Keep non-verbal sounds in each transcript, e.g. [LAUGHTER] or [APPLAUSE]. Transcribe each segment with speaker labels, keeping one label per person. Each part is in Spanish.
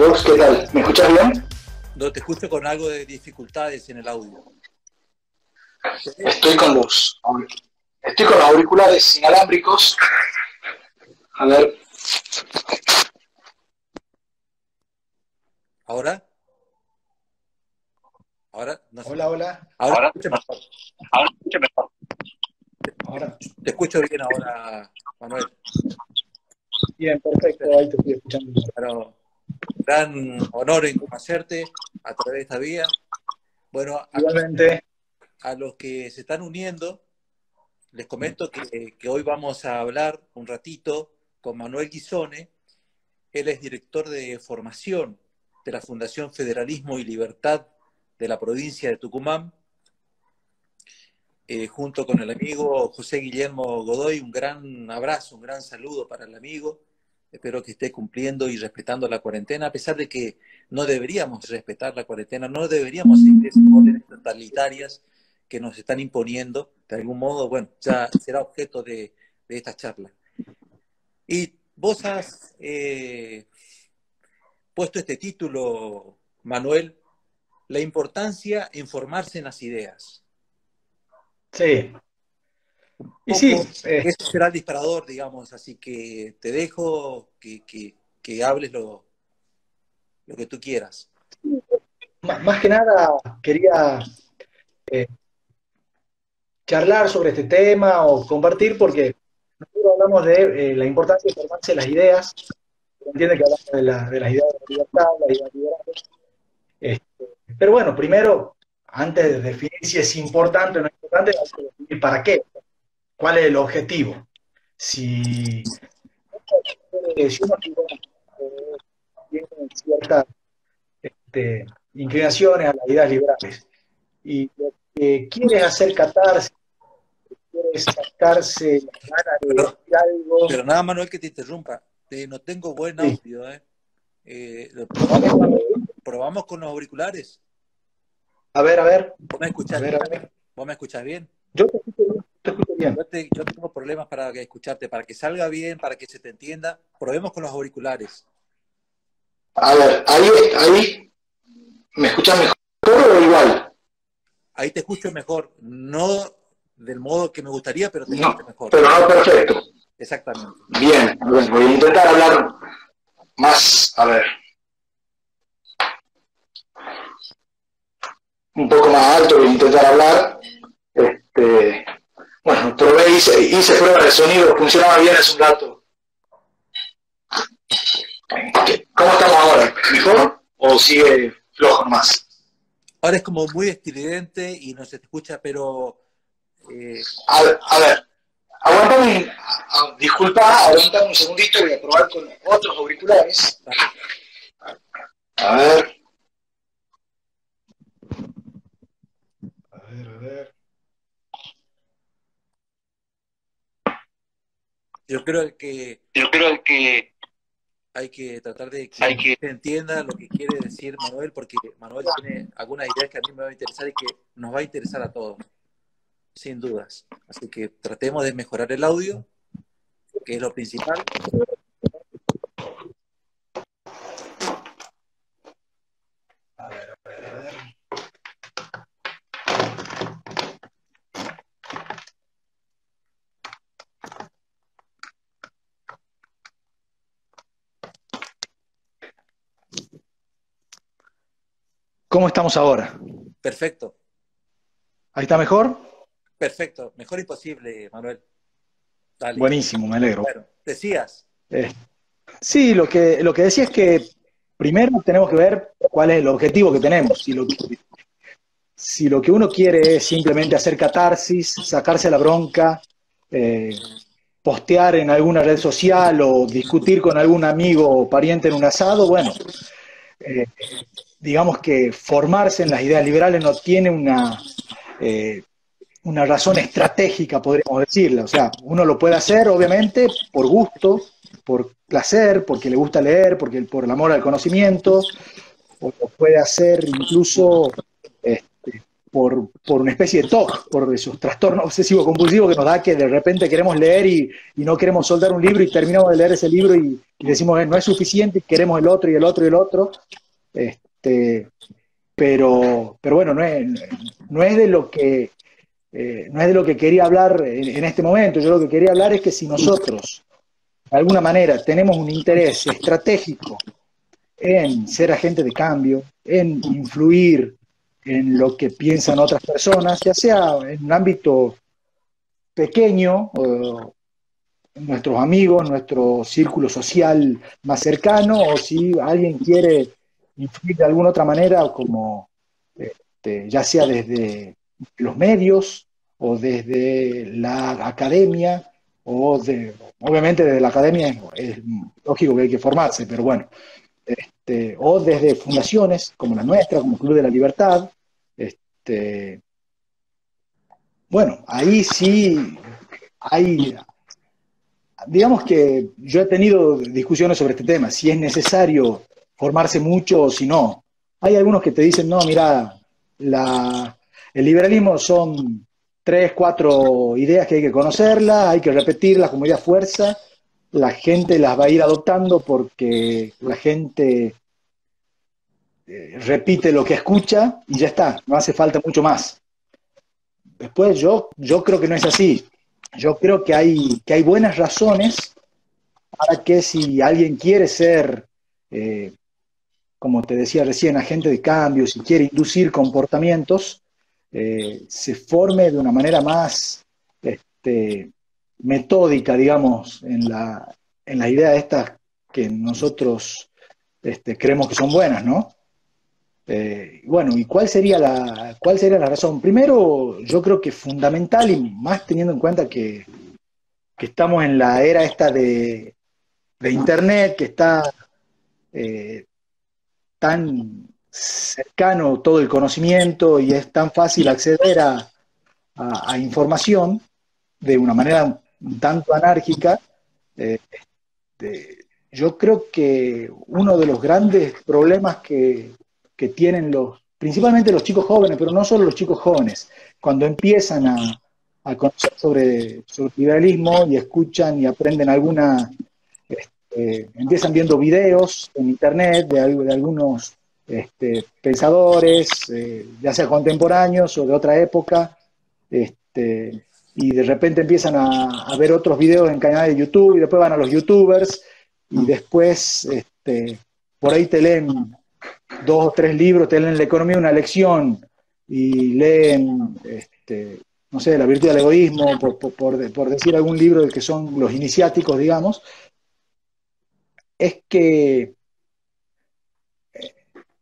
Speaker 1: ¿Vos qué tal? ¿Me escuchas bien?
Speaker 2: No, te escucho con algo de dificultades en el audio.
Speaker 1: Estoy con los, estoy con los auriculares inalámbricos. A ver.
Speaker 2: ¿Ahora? ¿Ahora?
Speaker 3: No sé. Hola, hola.
Speaker 2: Ahora, escucho mejor. Ahora escucho mejor. Ahora. Te escucho bien ahora, Manuel.
Speaker 3: Bien, perfecto. Ahí te estoy escuchando.
Speaker 2: Pero, gran honor en conocerte a través de esta vía. Bueno,
Speaker 3: igualmente.
Speaker 2: A, los que se están uniendo, les comento que, que, hoy vamos a hablar un ratito con Manuel Guisone. Él es director de formación de la Fundación Federalismo y Libertad de la provincia de Tucumán, eh, junto con el amigo José Guillermo Godoy. Un gran abrazo, un gran saludo para el amigo. Espero que esté cumpliendo y respetando la cuarentena, a pesar de que no deberíamos respetar la cuarentena, no deberíamos seguir esas órdenes totalitarias que nos están imponiendo. De algún modo, bueno, ya será objeto de, esta charla. Y vos has eh, puesto este título, Manuel, la importancia en formarse en las ideas.
Speaker 3: Sí. Y sí.
Speaker 2: Eh, eso será el disparador, digamos, así que te dejo que, hables lo, lo, que tú quieras.
Speaker 3: Más, que nada, quería eh, charlar sobre este tema o compartir porque nosotros hablamos de eh, la importancia de formarse las ideas. Entiende que hablamos de, de las ideas de la libertad, las ideas liberales. Este, pero bueno, primero, antes de definir si es importante o no es importante, hay que definir para qué, cuál es el objetivo. Si, uno tiene ciertas este, inclinaciones a las ideas liberales y lo que quiere hacer catarse, quiere sacarse la gana de decir algo.
Speaker 2: Pero nada, Manuel, que te interrumpa. no tengo buen audio, ¿eh? eh probamos con los auriculares.
Speaker 3: A ver, a ver.
Speaker 2: ¿Vos me escuchás, bien? ¿Vos me escuchás bien?
Speaker 3: Yo te escucho, bien.
Speaker 2: Yo, tengo problemas para escucharte, para que salga bien, para que se te entienda. Probemos con los auriculares.
Speaker 1: A ver, ahí, ahí, ¿me escuchas mejor o igual?
Speaker 2: Ahí te escucho mejor, no del modo que me gustaría, pero te escucho mejor.
Speaker 1: Pero no perfecto.
Speaker 2: Exactamente.
Speaker 1: Bien, voy a intentar hablar más, a ver. un poco más alto e intentar hablar. Este, bueno, probé, hice, hice prueba de sonido, funcionaba bien hace un rato. ¿Cómo estamos ahora? ¿Mejor o sigue flojo más?
Speaker 2: Ahora es como muy estridente y no se te escucha, pero...
Speaker 1: Eh... A, ver, a ver, aguántame, disculpa, aguántame un segundito, voy a probar con otros auriculares. A ver.
Speaker 2: Yo creo que.
Speaker 1: Yo creo que.
Speaker 2: Hay que tratar de que, se entienda lo que quiere decir Manuel, porque Manuel tiene algunas ideas que a mí me va a interesar y que nos va a interesar a todos, sin dudas. Así que tratemos de mejorar el audio, que es lo principal.
Speaker 3: ¿Cómo estamos ahora?
Speaker 2: Perfecto.
Speaker 3: ¿Ahí está mejor?
Speaker 2: Perfecto, mejor imposible, Manuel.
Speaker 3: Buenísimo, me alegro.
Speaker 2: Bueno, decías.
Speaker 3: Eh, sí, lo que, lo que decía es que primero tenemos que ver cuál es el objetivo que tenemos. Si lo, si lo que uno quiere es simplemente hacer catarsis, sacarse la bronca, eh, postear en alguna red social o discutir con algún amigo o pariente en un asado, bueno, eh, digamos que formarse en las ideas liberales no tiene una, eh, una razón estratégica, podríamos decirla. O sea, uno lo puede hacer, obviamente, por gusto, por placer, porque le gusta leer, porque por el amor al conocimiento, o lo puede hacer incluso este, por, una especie de TOC, por esos trastornos obsesivos compulsivos que nos da que de repente queremos leer y, no queremos soltar un libro y terminamos de leer ese libro y, decimos, no es suficiente, queremos el otro y el otro y el otro. Este, pero, pero bueno, no es, no es de lo que eh, no es de lo que quería hablar en, este momento. Yo lo que quería hablar es que si nosotros, de alguna manera, tenemos un interés estratégico en ser agente de cambio, en influir en lo que piensan otras personas, ya sea en un ámbito pequeño, nuestros amigos, nuestro círculo social más cercano, o si alguien quiere influir de alguna otra manera, como este, ya sea desde los medios o desde la academia, o de, obviamente desde la academia es, lógico que hay que formarse, pero bueno, este, o desde fundaciones como la nuestra, como Club de la Libertad, este, bueno, ahí sí hay, digamos que yo he tenido discusiones sobre este tema, si es necesario formarse mucho o si no. Hay algunos que te dicen, no, mira, el liberalismo son tres, cuatro ideas que hay que conocerlas, hay que repetirlas como idea fuerza, la gente las va a ir adoptando porque la gente eh, repite lo que escucha y ya está, no hace falta mucho más. Después yo, yo creo que no es así. Yo creo que hay, que hay buenas razones para que si alguien quiere ser eh, como te decía recién, agente de cambio, si quiere inducir comportamientos, eh, se forme de una manera más este, metódica, digamos, en la, en la idea estas que nosotros este, creemos que son buenas, ¿no? Eh, bueno, ¿y cuál sería, la, cuál sería la razón? Primero, yo creo que fundamental, y más teniendo en cuenta que, estamos en la era esta de, Internet, que está eh, tan cercano todo el conocimiento y es tan fácil acceder a, información de una manera un tanto anárquica, eh, yo creo que uno de los grandes problemas que, tienen los, principalmente los chicos jóvenes, pero no solo los chicos jóvenes, cuando empiezan a, conocer sobre, sobre liberalismo y escuchan y aprenden alguna eh, empiezan viendo videos en internet de, de algunos este, pensadores, eh, ya sea contemporáneos o de otra época, este, y de repente empiezan a, ver otros videos en canales de YouTube y después van a los youtubers y después este, por ahí te leen dos o tres libros, te leen la economía una lección y leen, este, no sé, la virtud del egoísmo, por, por, por decir algún libro que son los iniciáticos, digamos, es que,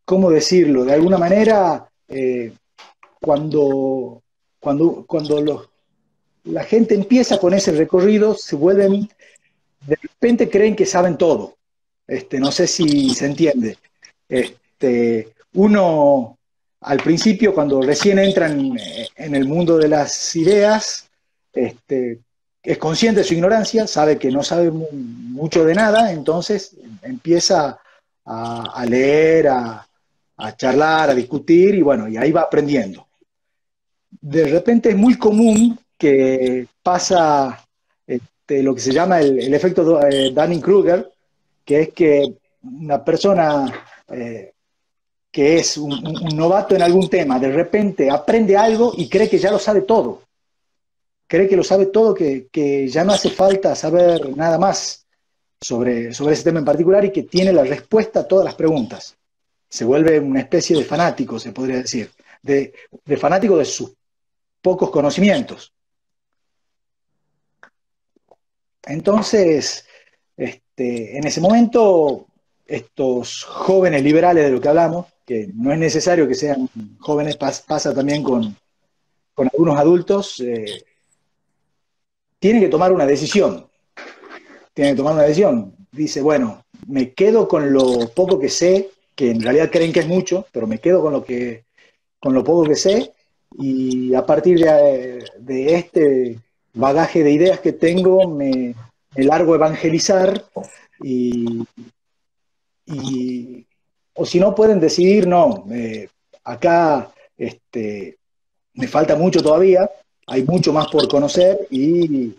Speaker 3: ¿cómo decirlo? De alguna manera, eh, cuando, cuando, cuando la gente empieza con ese recorrido, se vuelven, de repente creen que saben todo. Este, no sé si se entiende. Este, uno, al principio, cuando recién entran en el mundo de las ideas, este, es consciente de su ignorancia, sabe que no sabe mucho de nada, entonces empieza a, leer, a, charlar, a discutir y bueno, y ahí va aprendiendo. De repente es muy común que pasa este, lo que se llama el, efecto eh, Dunning-Kruger, que es que una persona eh, que es un, novato en algún tema, de repente aprende algo y cree que ya lo sabe todo cree que lo sabe todo, que, ya no hace falta saber nada más sobre, sobre ese tema en particular y que tiene la respuesta a todas las preguntas. Se vuelve una especie de fanático, se podría decir, de, fanático de sus pocos conocimientos. Entonces, este, en ese momento, estos jóvenes liberales de lo que hablamos, que no es necesario que sean jóvenes, pasa también con, algunos adultos, eh, tiene que tomar una decisión. Tiene que tomar una decisión. Dice, bueno, me quedo con lo poco que sé, que en realidad creen que es mucho, pero me quedo con lo que con lo poco que sé y a partir de, este bagaje de ideas que tengo me, largo a evangelizar y, o si no pueden decidir, no, acá este, me falta mucho todavía, hay mucho más por conocer y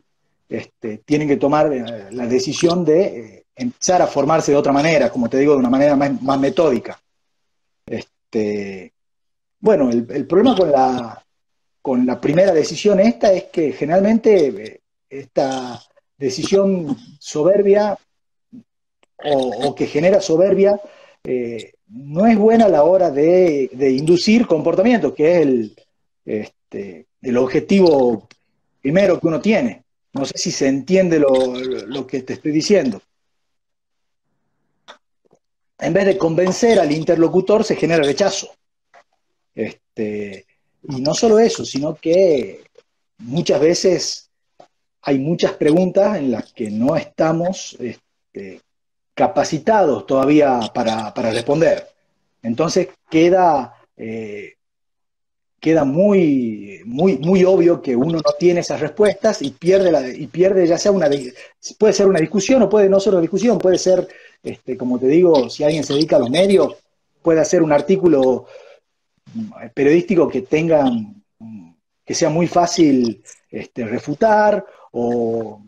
Speaker 3: este, tienen que tomar eh, la decisión de eh, empezar a formarse de otra manera, como te digo, de una manera más, metódica. Este, bueno, el, problema con la, primera decisión esta es que generalmente eh, esta decisión soberbia o, que genera soberbia no es buena a la hora de, inducir comportamiento, que es el, este, el objetivo primero que uno tiene. No sé si se entiende lo, que te estoy diciendo. En vez de convencer al interlocutor, se genera rechazo. Este, y no solo eso, sino que muchas veces hay muchas preguntas en las que no estamos este, capacitados todavía para, responder. Entonces queda eh, queda muy, muy, muy obvio que uno no tiene esas respuestas y pierde, la, y pierde ya sea una, puede ser una discusión o puede no ser una discusión, puede ser, este, como te digo, si alguien se dedica a los medios, puede hacer un artículo periodístico que tenga, que sea muy fácil este, refutar o,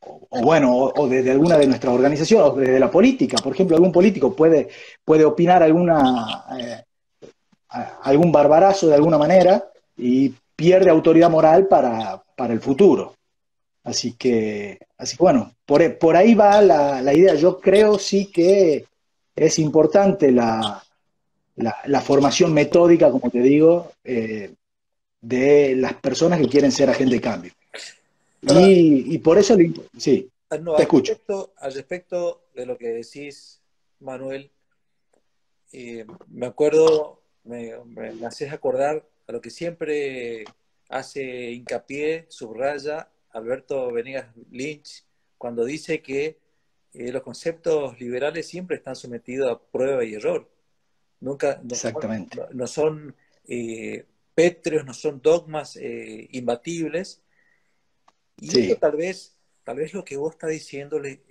Speaker 3: o bueno, o, desde alguna de nuestras organizaciones, o desde la política, por ejemplo, algún político puede, puede opinar alguna... Eh, algún barbarazo de alguna manera y pierde autoridad moral para, el futuro. Así que, así bueno, por, por ahí va la, idea. Yo creo sí que es importante la, la, formación metódica, como te digo, eh, de las personas que quieren ser agente de cambio. y, por eso, sí,
Speaker 2: ah, te escucho. al respecto de lo que decís, Manuel, eh, me acuerdo me, haces acordar a lo que siempre hace hincapié, subraya Alberto Venegas Lynch, cuando dice que eh, los conceptos liberales siempre están sometidos a prueba y error. Nunca, no
Speaker 3: Exactamente.
Speaker 2: Son, no, son eh, pétreos, no son dogmas eh, imbatibles. Y tal vez, tal vez lo que vos estás diciéndole,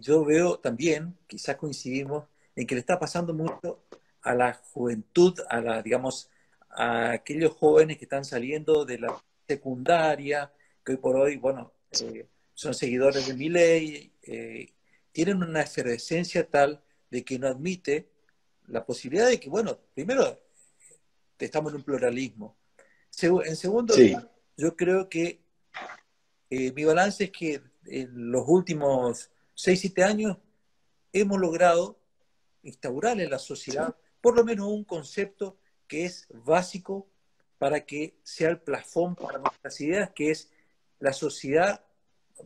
Speaker 2: yo veo también, quizás coincidimos, en que le está pasando mucho a la juventud, a la, digamos, a aquellos jóvenes que están saliendo de la secundaria, que hoy por hoy, bueno, eh, son seguidores de mi ley, eh, tienen una efervescencia tal de que no admite la posibilidad de que, bueno, primero, estamos en un pluralismo. En segundo lugar, yo creo que eh, mi balance es que en los últimos 6, 7 años hemos logrado instaurar en la sociedad por lo menos un concepto que es básico para que sea el plafón para nuestras ideas, que es la sociedad,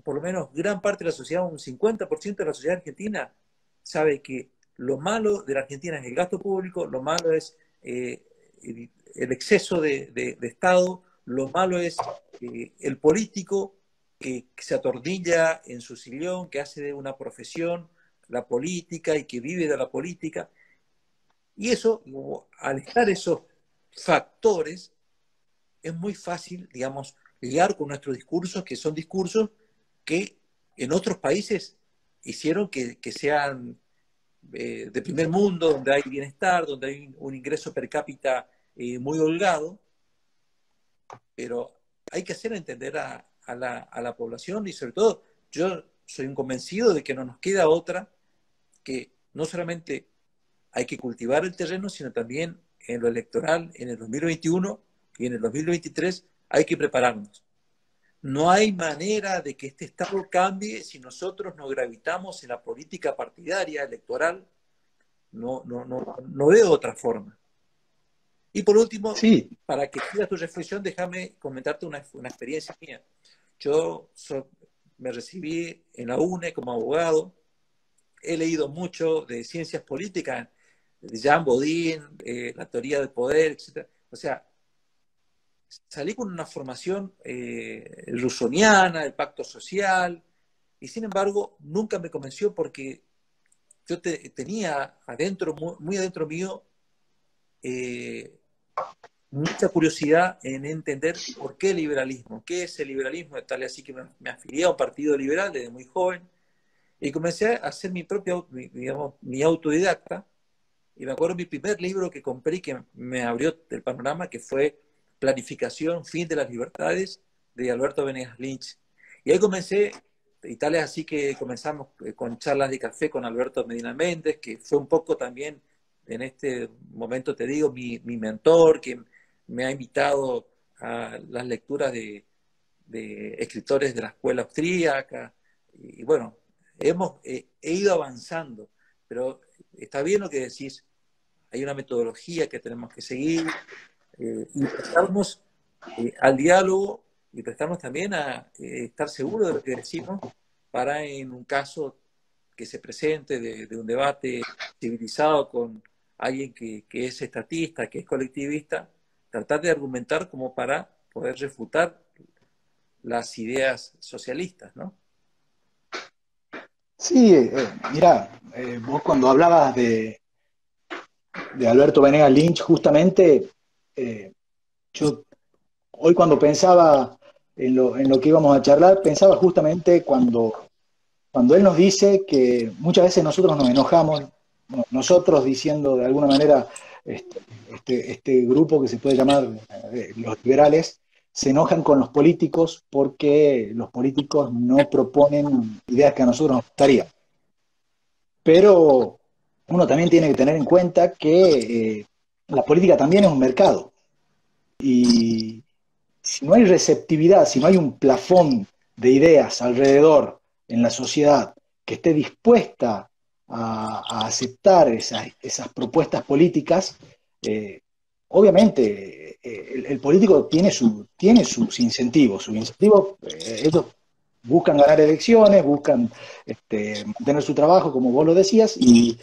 Speaker 2: por lo menos gran parte de la sociedad, un 50% de la sociedad argentina, sabe que lo malo de la Argentina es el gasto público, lo malo es eh, el, exceso de, Estado, lo malo es eh, el político que, que, se atornilla en su sillón, que hace de una profesión la política y que vive de la política. Y eso, al estar esos factores, es muy fácil, digamos, ligar con nuestros discursos, que son discursos que en otros países hicieron que, sean eh, de primer mundo, donde hay bienestar, donde hay un ingreso per cápita eh, muy holgado, pero hay que hacer entender a, la, a la población y sobre todo yo soy convencido de que no nos queda otra que no solamente hay que cultivar el terreno, sino también en lo electoral, en el 2021 y en el 2023 hay que prepararnos. No hay manera de que este Estado cambie si nosotros no gravitamos en la política partidaria electoral. No, no, no, no veo otra forma. Y por último, para que sigas tu reflexión, déjame comentarte una, una experiencia mía. Yo me recibí en la UNE como abogado, he leído mucho de ciencias políticas Jean Bodin, eh, la teoría del poder, etc. O sea, salí con una formación eh, rusoniana, el pacto social, y sin embargo nunca me convenció porque yo tenía adentro, muy, adentro mío, eh, mucha curiosidad en entender por qué el liberalismo, qué es el liberalismo, tal y así que me, afilié a un partido liberal desde muy joven y comencé a hacer mi propio, digamos, mi autodidacta y me acuerdo mi primer libro que compré que me abrió el panorama, que fue Planificación, Fin de las Libertades, de Alberto Venegas Lynch. Y ahí comencé, y tal es así que comenzamos eh, con charlas de café con Alberto Medina Méndez, que fue un poco también, en este momento te digo, mi, mentor, que me ha invitado a las lecturas de, escritores de la escuela austríaca. Y, bueno, hemos he ido avanzando, pero está bien lo que decís, hay una metodología que tenemos que seguir eh, y prestarnos eh, al diálogo y prestarnos también a eh, estar seguros de lo que decimos para en un caso que se presente de, un debate civilizado con alguien que, que, es estatista, que es colectivista, tratar de argumentar como para poder refutar las ideas socialistas, ¿no?
Speaker 3: Sí, mira, vos cuando hablabas de, de Alberto Venegas Lynch, justamente, eh, yo hoy cuando pensaba en lo, en lo, que íbamos a charlar, pensaba justamente cuando, cuando él nos dice que muchas veces nosotros nos enojamos, nosotros diciendo de alguna manera, este, este, este grupo que se puede llamar eh, los liberales, se enojan con los políticos porque los políticos no proponen ideas que a nosotros nos gustaría. Pero uno también tiene que tener en cuenta que eh, la política también es un mercado. Y si no hay receptividad, si no hay un plafón de ideas alrededor en la sociedad que esté dispuesta a, aceptar esas, propuestas políticas, eh, obviamente eh, el, político tiene, su, tiene sus incentivos. Sus incentivos, ellos buscan ganar elecciones, buscan este, mantener su trabajo, como vos lo decías, y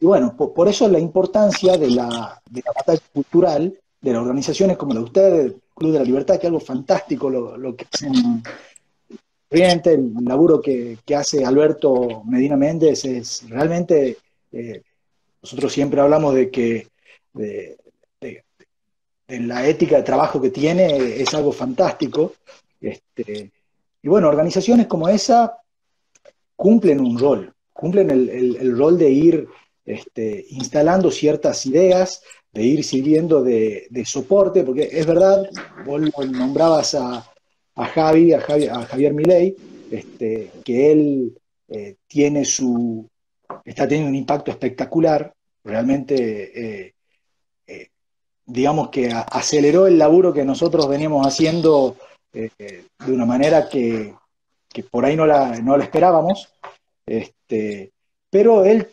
Speaker 3: y bueno, por, eso la importancia de la, de la, batalla cultural de las organizaciones como la de ustedes, el Club de la Libertad, que es algo fantástico lo, que hacen el laburo que, hace Alberto Medina Méndez es realmente, eh, nosotros siempre hablamos de que de, la ética de trabajo que tiene es algo fantástico. Este, y bueno, organizaciones como esa cumplen un rol, cumplen el rol de ir este, instalando ciertas ideas, de ir sirviendo de, soporte, porque es verdad, vos nombrabas a, Javi, a, Javier Milei, este, que él eh, tiene su, está teniendo un impacto espectacular, realmente, eh, eh, digamos que aceleró el laburo que nosotros veníamos haciendo de una manera que, por ahí no la, no esperábamos, este, pero él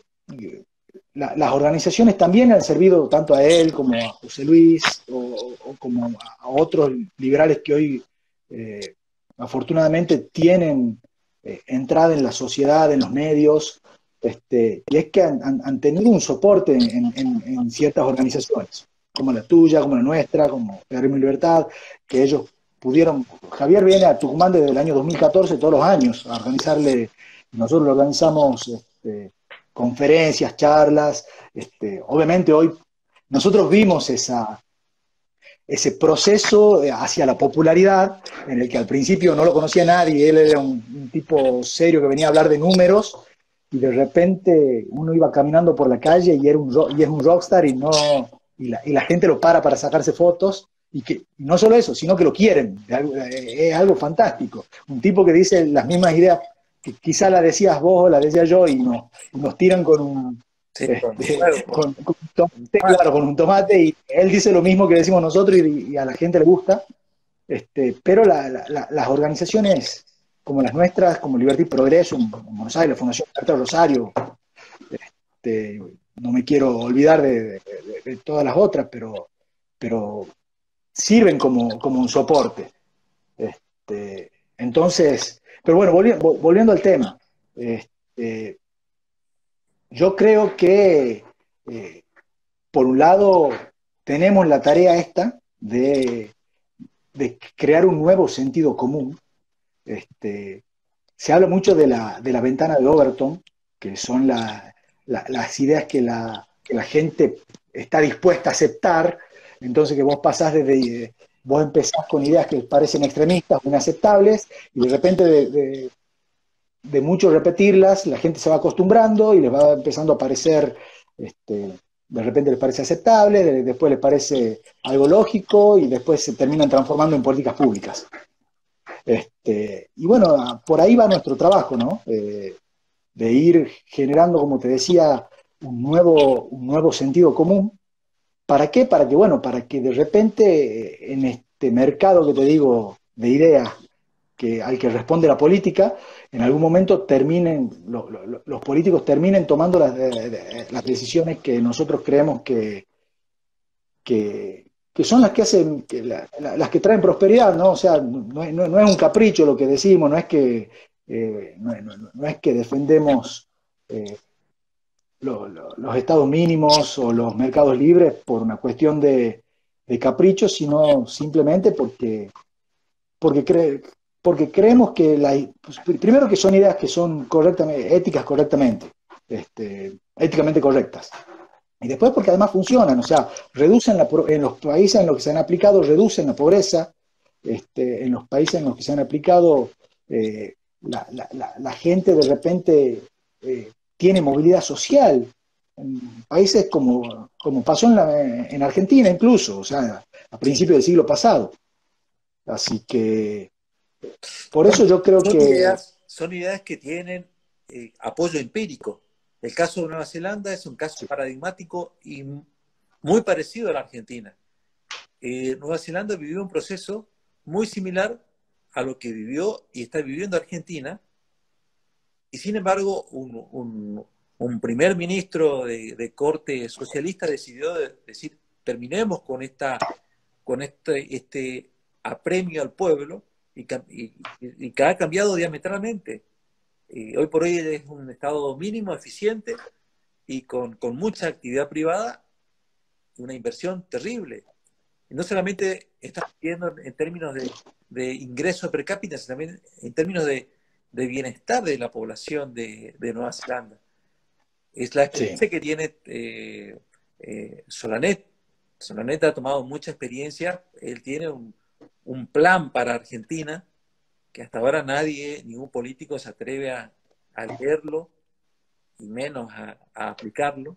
Speaker 3: las organizaciones también han servido tanto a él como a José Luis o, como a otros liberales que hoy eh, afortunadamente tienen eh, entrada en la sociedad, en los medios, este, y es que han, tenido un soporte en, ciertas organizaciones, como la tuya, como la nuestra, como y Libertad, que ellos pudieron, Javier viene a Tucumán desde el año 2014 todos los años a organizarle, nosotros lo organizamos este, conferencias, charlas. Este, obviamente hoy nosotros vimos ese proceso hacia la popularidad, en el que al principio no lo conocía nadie, él era un, tipo serio que venía a hablar de números, y de repente uno iba caminando por la calle y, era un, y es un rockstar y, no, y, la, y gente lo para para sacarse fotos, y que no solo eso, sino que lo quieren, es algo fantástico. Un tipo que dice las mismas ideas quizá la decías vos o la decía yo y, no, nos tiran con un, este, con, tomate, claro, con un tomate y él dice lo mismo que decimos nosotros y, a la gente le gusta, este, pero las organizaciones como las nuestras, como Libertad y Progreso en, Buenos Aires, la Fundación Carta Rosario, este, no me quiero olvidar de, todas las otras, pero, pero sirven como, como un soporte. Este, entonces, pero bueno, volviendo, al tema, este, yo creo que, eh, por un lado, tenemos la tarea esta de, crear un nuevo sentido común. Este, se habla mucho de la, ventana de Overton, que son las ideas que la, que la gente está dispuesta a aceptar, entonces que vos pasás desde, vos empezás con ideas que parecen extremistas o inaceptables y de repente de, mucho repetirlas, la gente se va acostumbrando y les va empezando a parecer este, de repente les parece aceptable, después les parece algo lógico y después se terminan transformando en políticas públicas. Este, y bueno, por ahí va nuestro trabajo, ¿no? Eh, de ir generando, como te decía, un nuevo, un nuevo sentido común. ¿Para qué? Para que, bueno, para que de repente en este mercado que te digo de ideas que, al que responde la política, en algún momento terminen, los políticos terminen tomando las, las, decisiones que nosotros creemos que, que, son las que hacen, las que traen prosperidad, ¿no? O sea, no, es un capricho lo que decimos, no es que, eh, no, es que defendemos eh, los estados mínimos o los mercados libres por una cuestión de, de capricho, sino simplemente porque, porque porque creemos que, la, pues, primero que son ideas que son éticas correctamente, este, éticamente correctas. Y después porque además funcionan, o sea, reducen la, en los países en los que se han aplicado, reducen la pobreza, este, en los países en los que se han aplicado, eh, la, gente de repente eh, tiene movilidad social. En países como, como pasó en, en Argentina incluso, o sea, a principios del siglo pasado. Así que por eso yo creo que...
Speaker 2: son ideas que tienen eh, apoyo empírico. El caso de Nueva Zelanda es un caso paradigmático y muy parecido a la Argentina. Eh, Nueva Zelanda vivió un proceso muy similar a lo que vivió y está viviendo Argentina, y sin embargo un, primer ministro de, corte socialista decidió decir, terminemos con, esta, con este, este apremio al pueblo y, que ha cambiado diametralmente. hoy por hoy es un Estado mínimo, eficiente y con, mucha actividad privada, una inversión terrible. Y no solamente está viendo en términos de, ingreso per cápita, sino también en términos de, bienestar de la población de, Nueva Zelanda. Es la experiencia que tiene eh, eh, Solanet. Solanet ha tomado mucha experiencia, él tiene un, un plan para Argentina que hasta ahora nadie, ningún político se atreve a, leerlo y menos a, aplicarlo.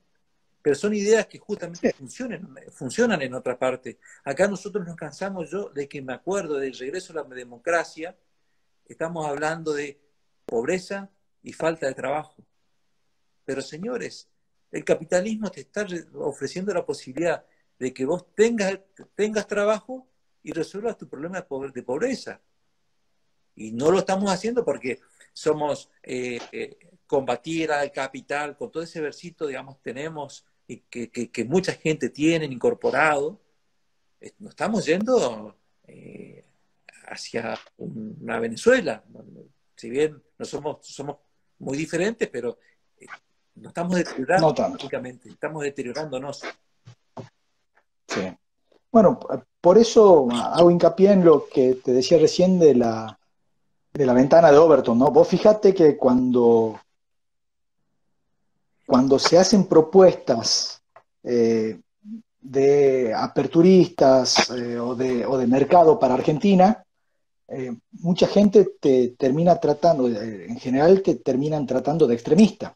Speaker 2: Pero son ideas que justamente funcionan, funcionan en otra parte. Acá nosotros nos cansamos yo de que me acuerdo del regreso a la democracia, estamos hablando de pobreza y falta de trabajo. Pero señores, el capitalismo te está ofreciendo la posibilidad de que vos tengas, tengas trabajo y resuelvas tu problema de pobreza. Y no lo estamos haciendo porque somos eh, eh, combatir al capital, con todo ese versito, digamos, tenemos y que, mucha gente tiene incorporado. Nos estamos yendo eh, hacia una Venezuela. Si bien no somos, somos muy diferentes, pero nos estamos deteriorando no estamos deteriorándonos.
Speaker 3: Sí. Bueno, por eso hago hincapié en lo que te decía recién de la, de la ventana de Overton, ¿no? Vos fíjate que cuando, cuando se hacen propuestas eh, de aperturistas eh, o, de, o, de, mercado para Argentina, eh, mucha gente te termina tratando, en general te terminan tratando de extremista,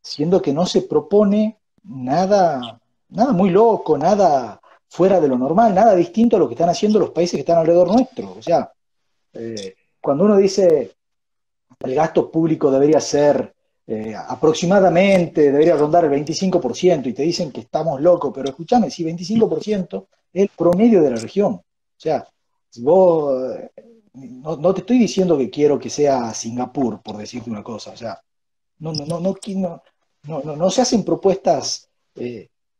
Speaker 3: siendo que no se propone nada, nada muy loco, nada fuera de lo normal, nada distinto a lo que están haciendo los países que están alrededor nuestro. O sea, eh, cuando uno dice el gasto público debería ser eh, aproximadamente, debería rondar el 25%, y te dicen que estamos locos, pero escúchame, si 25% es el promedio de la región. O sea, si vos, eh, no, te estoy diciendo que quiero que sea Singapur, por decirte una cosa, o sea, no, no, no, no, no, no, se hacen propuestas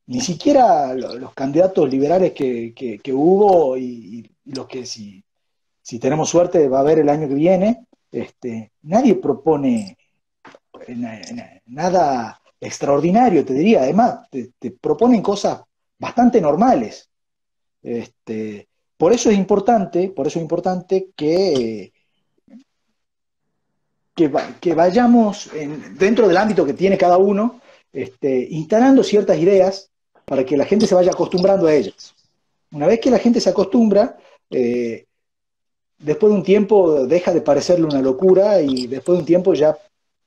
Speaker 3: ni siquiera los candidatos liberales que, hubo y, los que si, si, tenemos suerte va a haber el año que viene, este, nadie propone nada extraordinario, te diría. Además, te, proponen cosas bastante normales. Este, por eso es importante, por eso es importante que, que, vayamos dentro del ámbito que tiene cada uno, este, instalando ciertas ideas para que la gente se vaya acostumbrando a ellas. Una vez que la gente se acostumbra, eh, después de un tiempo deja de parecerle una locura y después de un tiempo ya,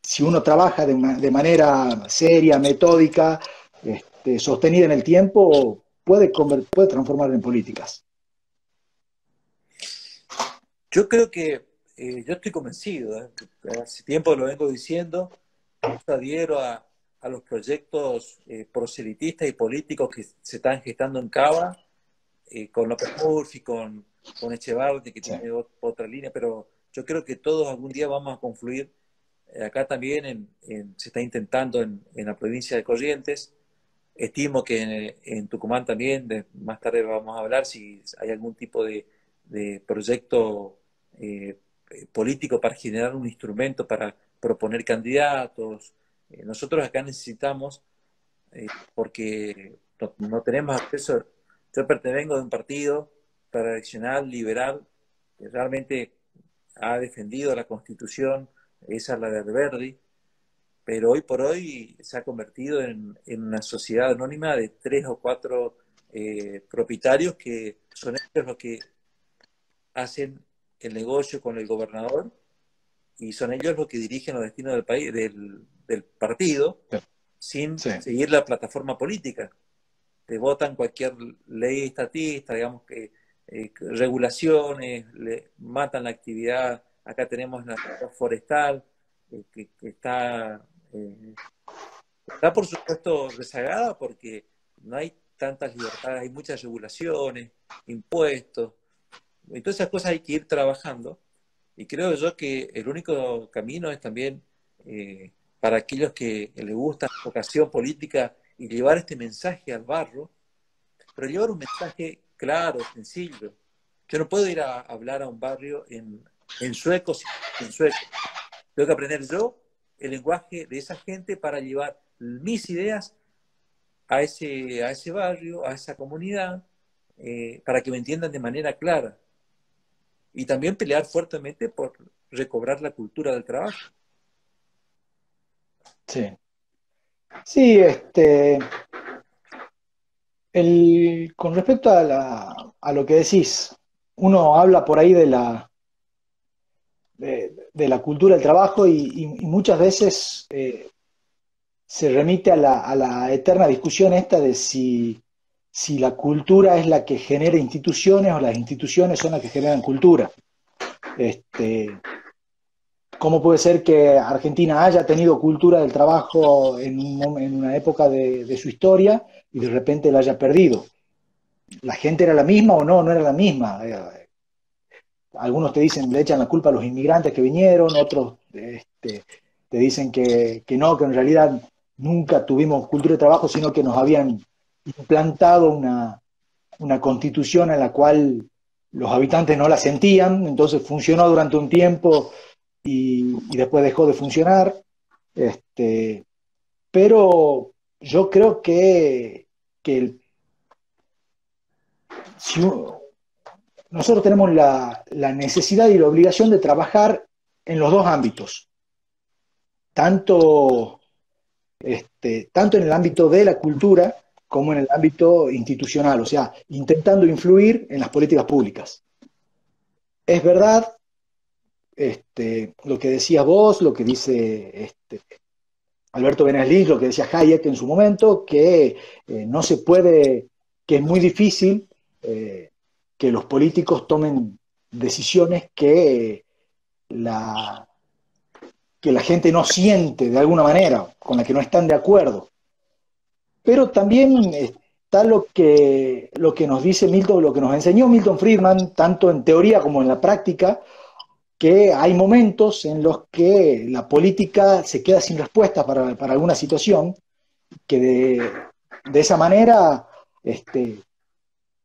Speaker 3: si uno trabaja de, manera seria, metódica, este, sostenida en el tiempo puede, puede transformar en políticas.
Speaker 2: Yo creo que, eh, yo estoy convencido, ¿eh? hace tiempo lo vengo diciendo, yo adhiero a, los proyectos eh, proselitistas y políticos que se están gestando en Cava, con López Murphy, con, con Echevarri, que tiene otra línea, pero yo creo que todos algún día vamos a confluir. acá también se está intentando en, la provincia de Corrientes. Estimo que en, Tucumán también, más tarde vamos a hablar si hay algún tipo de, de proyecto eh, político para generar un instrumento para proponer candidatos. Eh, nosotros acá necesitamos, eh, porque no, tenemos acceso, yo pertenezco de un partido tradicional, liberal, que realmente ha defendido la constitución, esa es la de Verdi, pero hoy por hoy se ha convertido en, una sociedad anónima de tres o cuatro propietarios que son ellos los que hacen el negocio con el gobernador y son ellos los que dirigen los destinos del país, del, partido, sin seguir la plataforma política. Te votan cualquier ley estatista, digamos que eh, regulaciones, le matan la actividad. Acá tenemos la forestal, eh, que, está, eh, está por supuesto rezagada porque no hay tantas libertades, hay muchas regulaciones, impuestos, entonces esas cosas hay que ir trabajando y creo yo que el único camino es también eh, para aquellos que les gusta vocación política y llevar este mensaje al barro, pero llevar un mensaje claro, sencillo. Yo no puedo ir a hablar a un barrio en, en sueco, en sueco. Tengo que aprender yo el lenguaje de esa gente para llevar mis ideas a ese, a ese barrio, a esa comunidad, eh, para que me entiendan de manera clara y también pelear fuertemente por recobrar la cultura del trabajo.
Speaker 3: Sí. Sí, este. con respecto a, lo que decís, uno habla por ahí de la, de, la cultura del trabajo y, muchas veces eh, se remite a la, a la, eterna discusión esta de si si la cultura es la que genera instituciones o las instituciones son las que generan cultura. Este, ¿Cómo puede ser que Argentina haya tenido cultura del trabajo en, una época de, su historia y de repente la haya perdido? ¿La gente era la misma o no? No era la misma. Eh, algunos te dicen, le echan la culpa a los inmigrantes que vinieron, otros este, te dicen que, que no, que en realidad nunca tuvimos cultura de trabajo, sino que nos habían implantado una, constitución en la cual los habitantes no la sentían, entonces funcionó durante un tiempo y, después dejó de funcionar. Este, pero yo creo que, si nosotros tenemos la, necesidad y la obligación de trabajar en los dos ámbitos, tanto, este, tanto en el ámbito de la cultura como en el ámbito institucional, o sea, intentando influir en las políticas públicas. Es verdad este, lo que decías vos, lo que dice este, Alberto Beneslis, lo que decía Hayek en su momento, que eh, no se puede, que es muy difícil eh, que los políticos tomen decisiones que la, que la gente no siente de alguna manera, con la que no están de acuerdo. Pero también está lo que, lo que nos dice Milton, lo que nos enseñó Milton Friedman, tanto en teoría como en la práctica, que hay momentos en los que la política se queda sin respuesta para, alguna situación, que de, esa manera este,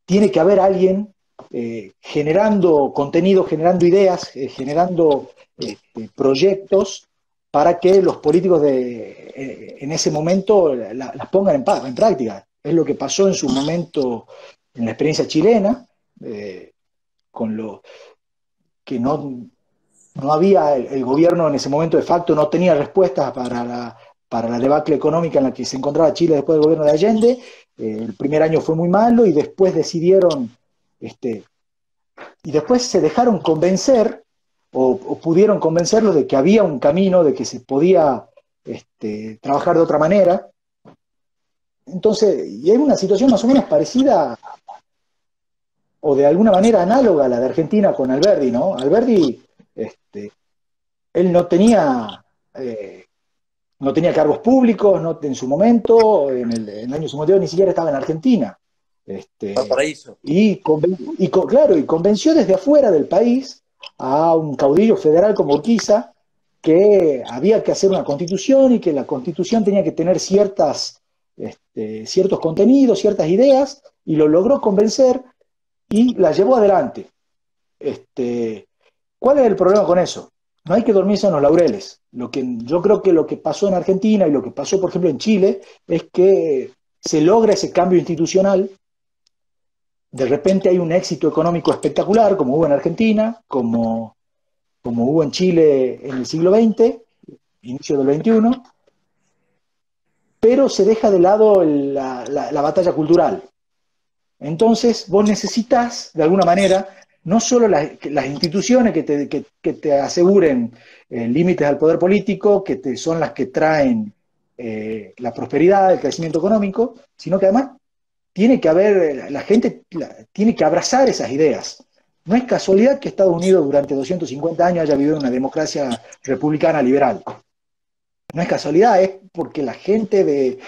Speaker 3: tiene que haber alguien eh, generando contenido, generando ideas, eh, generando este, proyectos para que los políticos de, eh, en ese momento las pongan en, en, práctica. Es lo que pasó en su momento en la experiencia chilena, eh, con lo que no, no había, el, gobierno en ese momento de facto no tenía respuestas para la, para la debacle económica en la que se encontraba Chile después del gobierno de Allende. Eh, el primer año fue muy malo y después decidieron, este, y después se dejaron convencer o, pudieron convencerlo de que había un camino, de que se podía este, trabajar de otra manera. entonces, y hay una situación más o menos parecida o de alguna manera análoga a la de Argentina con Alberdi, ¿no? Alberdi, este, él no tenía, eh, no tenía cargos públicos no, en su momento, en el, en el año 52 ni siquiera estaba en Argentina. Este, y, y, claro, y convenció desde afuera del país a un caudillo federal como Urquiza que había que hacer una constitución y que la constitución tenía que tener ciertas, este, ciertos contenidos, ciertas ideas, y lo logró convencer y la llevó adelante. Este, ¿Cuál es el problema con eso? No hay que dormirse en los laureles. Lo que, yo creo que lo que pasó en Argentina y lo que pasó, por ejemplo, en Chile, es que se logra ese cambio institucional de repente hay un éxito económico espectacular, como hubo en Argentina, como, como hubo en Chile en el siglo XX, inicio del XXI, pero se deja de lado la, batalla cultural. Entonces, vos necesitas, de alguna manera, no solo las, instituciones que te, te aseguren eh, límites al poder político, que te, son las que traen eh, la prosperidad, el crecimiento económico, sino que además tiene que haber, la gente tiene que abrazar esas ideas. No es casualidad que Estados Unidos durante 250 años haya vivido una democracia republicana liberal. No es casualidad, es porque la gente de,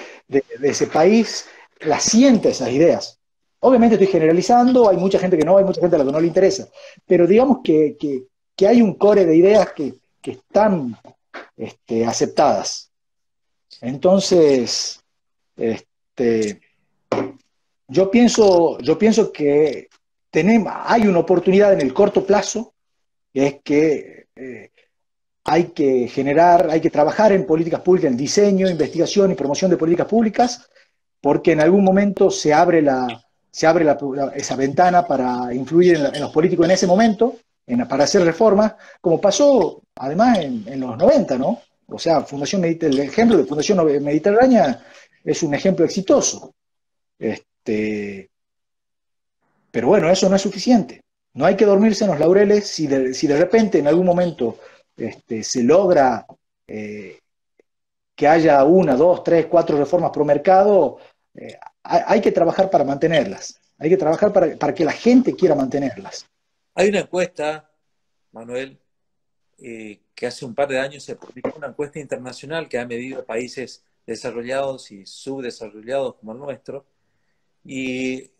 Speaker 3: ese país la siente esas ideas. Obviamente estoy generalizando, hay mucha gente que no, hay mucha gente a la que no le interesa, pero digamos que, hay un core de ideas que, están este, aceptadas. Entonces, este, yo pienso, yo pienso que tenemos, hay una oportunidad en el corto plazo, que es que eh, hay que generar, hay que trabajar en políticas públicas, en diseño, investigación y promoción de políticas públicas, porque en algún momento se abre, la, se abre esa ventana para influir en, los políticos en ese momento, para hacer reformas, como pasó además en, los 90, ¿no? O sea, Fundación el ejemplo de Fundación Mediterránea es un ejemplo exitoso. Este, pero bueno, eso no es suficiente. No hay que dormirse en los laureles si de, repente en algún momento este, se logra eh, que haya una, dos, tres, cuatro reformas pro mercado, eh, hay, que trabajar para mantenerlas. Hay que trabajar para, para, que la gente quiera mantenerlas.
Speaker 2: Hay una encuesta, Manuel, eh, que hace un par de años se publicó una encuesta internacional que ha medido países desarrollados y subdesarrollados como el nuestro, y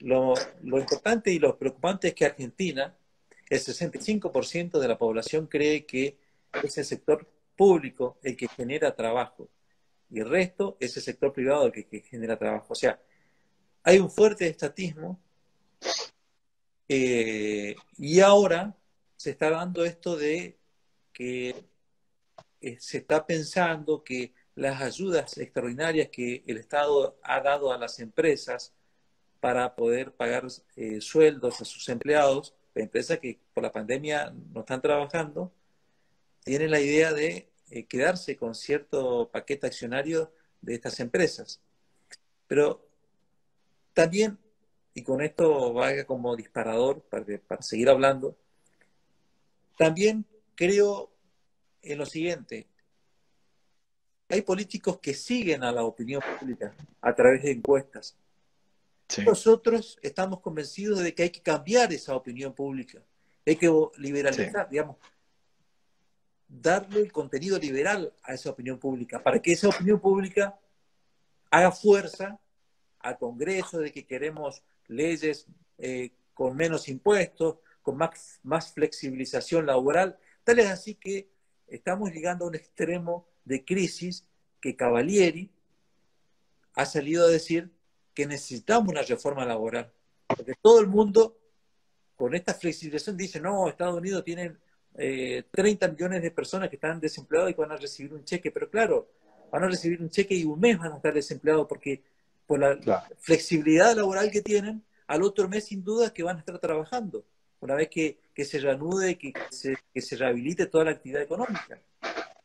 Speaker 2: lo, importante y lo preocupante es que Argentina, el 65% de la población cree que es el sector público el que genera trabajo y el resto es el sector privado el que, genera trabajo. O sea, hay un fuerte estatismo eh, y ahora se está dando esto de que eh, se está pensando que las ayudas extraordinarias que el Estado ha dado a las empresas para poder pagar eh, sueldos a sus empleados, empresas que por la pandemia no están trabajando, tienen la idea de eh, quedarse con cierto paquete accionario de estas empresas. Pero también, y con esto vaya como disparador para, para seguir hablando, también creo en lo siguiente, hay políticos que siguen a la opinión pública a través de encuestas. Nosotros estamos convencidos de que hay que cambiar esa opinión pública, hay que liberalizar, digamos, darle el contenido liberal a esa opinión pública, para que esa opinión pública haga fuerza al Congreso de que queremos leyes eh, con menos impuestos, con más, más flexibilización laboral. Tal es así que estamos llegando a un extremo de crisis que Cavalieri ha salido a decir que necesitamos una reforma laboral. Porque todo el mundo, con esta flexibilización, dice, no, Estados Unidos tiene 30 millones de personas que están desempleadas y van a recibir un cheque. Pero claro, van a recibir un cheque y un mes van a estar desempleados porque por la flexibilidad laboral que tienen, al otro mes sin duda que van a estar trabajando, una vez que, se reanude, que se, que se rehabilite toda la actividad económica.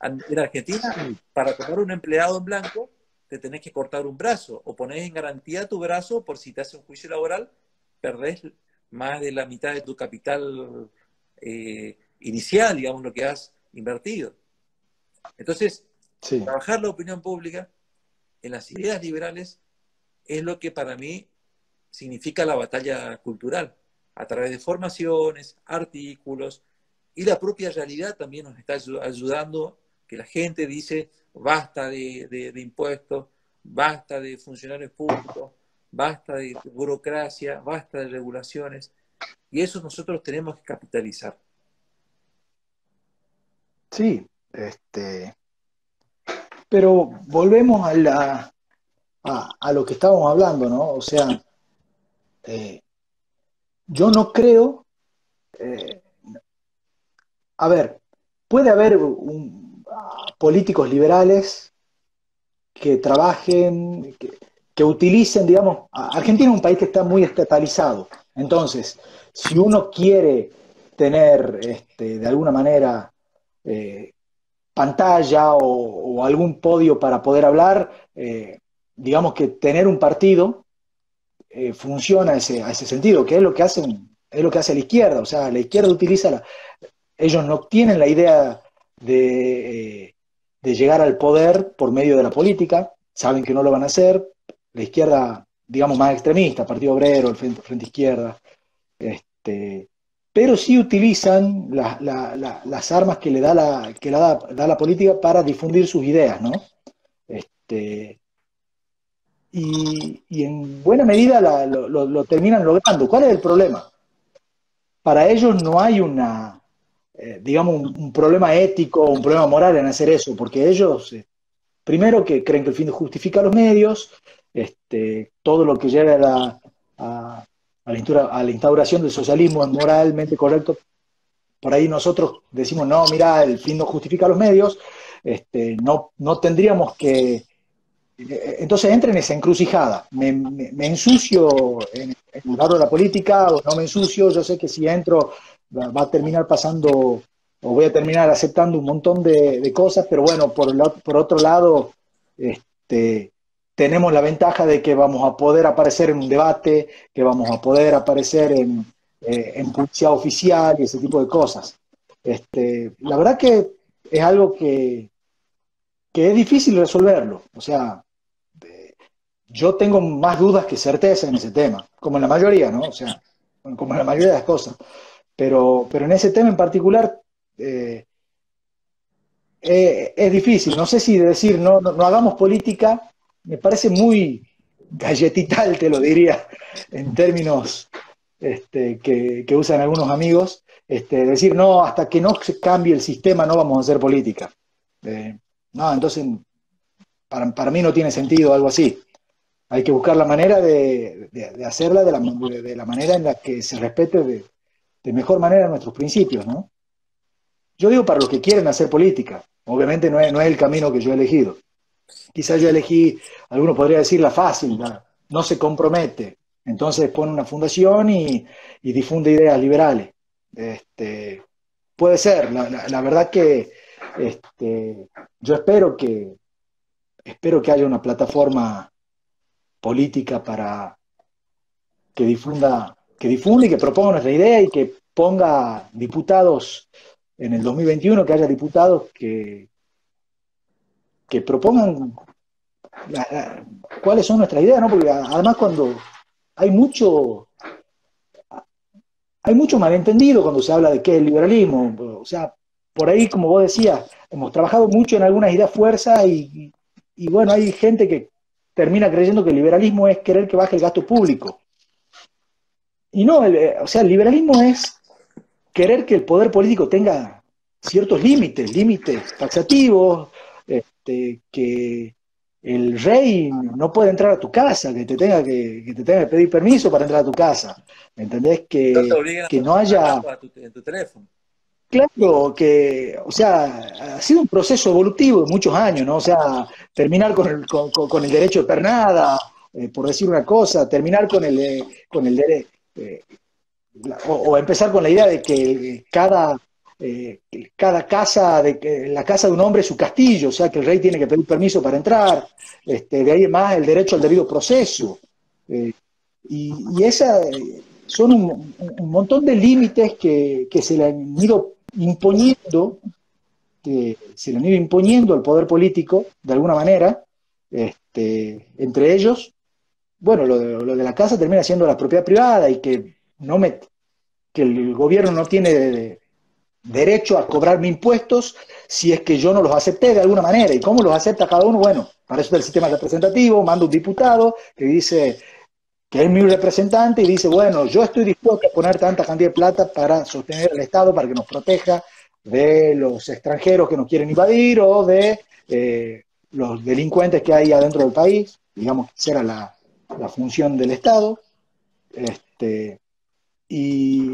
Speaker 2: En Argentina, para tomar un empleado en blanco, te tenés que cortar un brazo o ponés en garantía tu brazo por si te hace un juicio laboral, perdés más de la mitad de tu capital eh, inicial, digamos, lo que has invertido. Entonces, trabajar la opinión pública en las ideas liberales es lo que para mí significa la batalla cultural, a través de formaciones, artículos, y la propia realidad también nos está ayudando, que la gente dice, basta de, impuestos, basta de funcionarios públicos, basta de burocracia, basta de regulaciones, y eso nosotros tenemos que capitalizar.
Speaker 3: Sí, este, pero volvemos a, la, a, lo que estábamos hablando, ¿no? O sea, eh, yo no creo, eh, a ver, puede haber políticos liberales que trabajen, que, utilicen, digamos, Argentina es un país que está muy estatalizado, entonces, si uno quiere tener este, de alguna manera eh, pantalla o, algún podio para poder hablar, eh, digamos que tener un partido eh, funciona a ese, a ese sentido, que es lo que hacen, es lo que hace la izquierda, o sea, la izquierda utiliza la, ellos no tienen la idea de, de llegar al poder por medio de la política, saben que no lo van a hacer, la izquierda, digamos, más extremista, Partido Obrero, el Frente, Izquierda, este, pero sí utilizan las armas que le da la, que da, la política para difundir sus ideas, ¿no? Este, y, en buena medida lo, terminan logrando. ¿Cuál es el problema? Para ellos no hay una, eh, digamos, un, problema ético, un problema moral en hacer eso, porque ellos, eh, primero que creen que el fin justifica los medios, este, todo lo que llega a, a la, instauración del socialismo es moralmente correcto, por ahí nosotros decimos, no, mira, el fin no justifica los medios, este, no, no tendríamos que... Eh, entonces entra en esa encrucijada. Me, ensucio en, el lado de la política o no me ensucio. Yo sé que si entro va, a terminar pasando o voy a terminar aceptando un montón de, cosas, pero bueno, por, por otro lado, este, tenemos la ventaja de que vamos a poder aparecer en un debate, que vamos a poder aparecer en, eh, en publicidad oficial y ese tipo de cosas. Este, la verdad que es algo que, que es difícil resolverlo. O sea, yo tengo más dudas que certeza en ese tema, como en la mayoría, ¿no? O sea, como en la mayoría de las cosas. Pero, pero en ese tema en particular eh, eh, es difícil. No sé si decir no, no hagamos política me parece muy galletital, te lo diría, en términos este, que, usan algunos amigos, este, decir, no, hasta que no se cambie el sistema no vamos a hacer política. Eh, no, entonces, para, mí no tiene sentido algo así. Hay que buscar la manera de, hacerla de la, de la, manera en la que se respete de, mejor manera nuestros principios, ¿no? Yo digo para los que quieren hacer política. Obviamente no es, no es el camino que yo he elegido. Quizás yo elegí, alguno podría decir la fácil, no se compromete. Entonces pone una fundación y, difunde ideas liberales. Este, puede ser, la, verdad que este, yo espero que espero que haya una plataforma política para que difunda, que difunda y que proponga nuestra idea y que ponga diputados en el 2021, que haya diputados que, que propongan cuáles son nuestras ideas, ¿no? Porque además cuando hay mucho, hay mucho malentendido cuando se habla de qué es el liberalismo, o sea, por ahí, como vos decías, hemos trabajado mucho en algunas ideas fuerza y, bueno, hay gente que termina creyendo que el liberalismo es querer que baje el gasto público. Y no, o sea, el liberalismo es querer que el poder político tenga ciertos límites, límites taxativos, este, que el rey no puede entrar a tu casa, que te tenga que, te tenga que pedir permiso para entrar a tu casa. ¿Entendés? Que, que no haya... En tu teléfono. Claro, que, o sea, ha sido un proceso evolutivo de muchos años, ¿no? O sea, terminar con el, con, el derecho de pernada, eh, por decir una cosa, terminar con el, eh, con el derecho, eh, o, empezar con la idea de que cada eh, cada casa, de, la casa de un hombre es su castillo, o sea que el rey tiene que pedir permiso para entrar, este, de ahí más el derecho al debido proceso. Eh, y, esa, son un, montón de límites que, se le han ido imponiendo, se le han ido imponiendo al poder político, de alguna manera, este, entre ellos, bueno, lo de, lo de, la casa termina siendo la propiedad privada y que, no me, que el gobierno no tiene de, derecho a cobrarme impuestos si es que yo no los acepté de alguna manera. ¿Y cómo los acepta cada uno? Bueno, para eso está el sistema representativo, manda un diputado que dice que es mi representante y dice, bueno, yo estoy dispuesto a poner tanta cantidad de plata para sostener al Estado, para que nos proteja de los extranjeros que nos quieren invadir o de eh, los delincuentes que hay adentro del país, digamos era la, la función del Estado. Este, y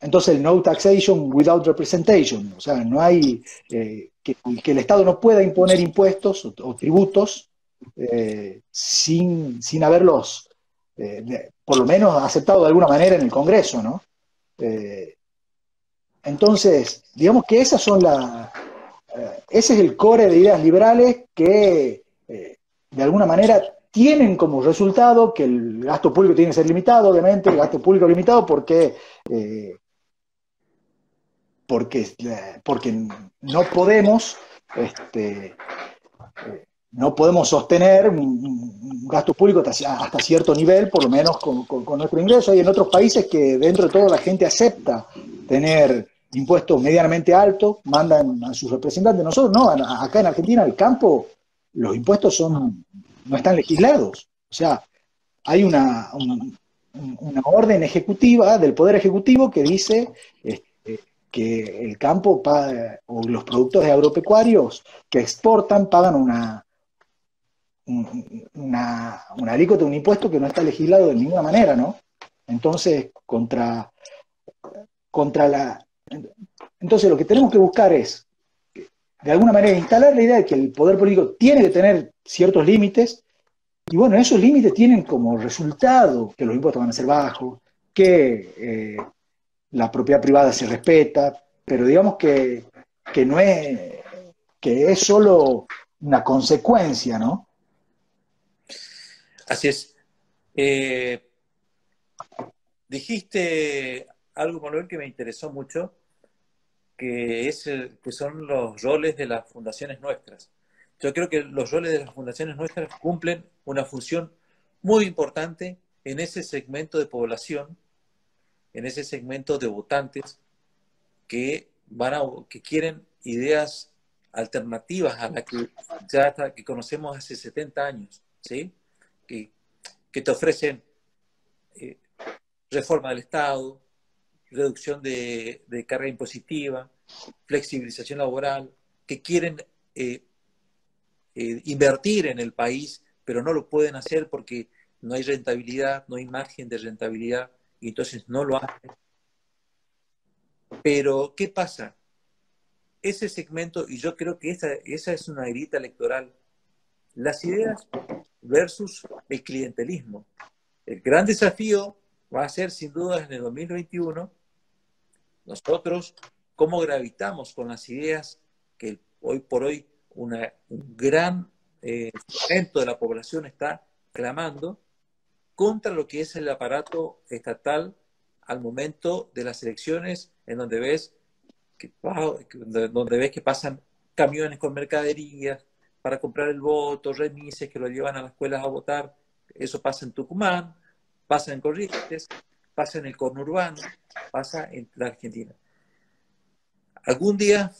Speaker 3: entonces el no taxation without representation, o sea, no hay eh, que, el Estado no pueda imponer impuestos o, tributos eh, sin, sin, haberlos, eh, por lo menos, aceptado de alguna manera en el Congreso, ¿no? entonces, digamos que esas son las, ese es el core de ideas liberales que de alguna manera tienen como resultado que el gasto público tiene que ser limitado, obviamente, el gasto público limitado porque porque, porque no podemos, este, eh, no podemos sostener un gasto público hasta, cierto nivel, por lo menos con, nuestro ingreso. Hay en otros países que dentro de todo la gente acepta tener impuestos medianamente altos, mandan a sus representantes. Nosotros no, acá en Argentina, el campo, los impuestos son, no están legislados. O sea, hay una, una orden ejecutiva del Poder Ejecutivo que dice que el campo o los productos agropecuarios que exportan pagan una, una, una alícuota, un impuesto que no está legislado de ninguna manera, ¿no? Entonces, contra, contra la... Entonces, lo que tenemos que buscar es, de alguna manera, instalar la idea de que el poder político tiene que tener ciertos límites, y bueno, esos límites tienen como resultado que los impuestos van a ser bajos, que eh, la propiedad privada se respeta, pero digamos que, no es, que es solo una consecuencia, ¿no?
Speaker 2: Así es. Eh, dijiste algo, Manuel, que me interesó mucho, que, es que son los roles de las fundaciones nuestras. Yo creo que los roles de las fundaciones nuestras cumplen una función muy importante en ese segmento de población en ese segmento de votantes que, van a, que quieren ideas alternativas a las que ya que conocemos hace 70 años, ¿sí? que, que te ofrecen eh, reforma del Estado, reducción de, carga impositiva, flexibilización laboral, que quieren eh, eh, invertir en el país, pero no lo pueden hacer porque no hay rentabilidad, no hay margen de rentabilidad y entonces no lo hace. Pero, ¿qué pasa? Ese segmento, y yo creo que esa, esa es una herida electoral, las ideas versus el clientelismo. El gran desafío va a ser, sin duda, en el 2021, nosotros, cómo gravitamos con las ideas que hoy por hoy una, un gran eh, segmento de la población está clamando, contra lo que es el aparato estatal al momento de las elecciones, en donde ves que, donde ves que pasan camiones con mercaderías para comprar el voto, remises que lo llevan a las escuelas a votar. Eso pasa en Tucumán, pasa en Corrientes, pasa en el conurbano, pasa en la Argentina. Algún día,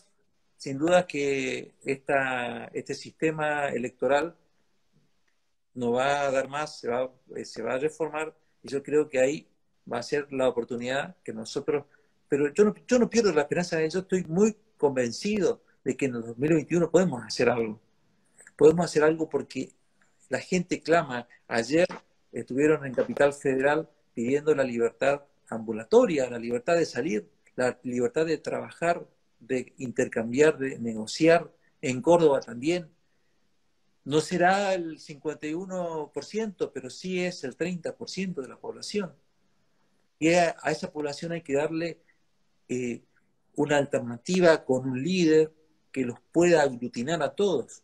Speaker 2: sin duda que esta, este sistema electoral no va a dar más, se va, eh, se va a reformar y yo creo que ahí va a ser la oportunidad que nosotros, pero yo no, yo no pierdo la esperanza, yo estoy muy convencido de que en el 2021 podemos hacer algo. Podemos hacer algo porque la gente clama. Ayer estuvieron en Capital Federal pidiendo la libertad ambulatoria, la libertad de salir, la libertad de trabajar, de intercambiar, de negociar. En Córdoba también, no será el 51%, pero sí es el 30% de la población. Y a, esa población hay que darle eh, una alternativa con un líder que los pueda aglutinar a todos.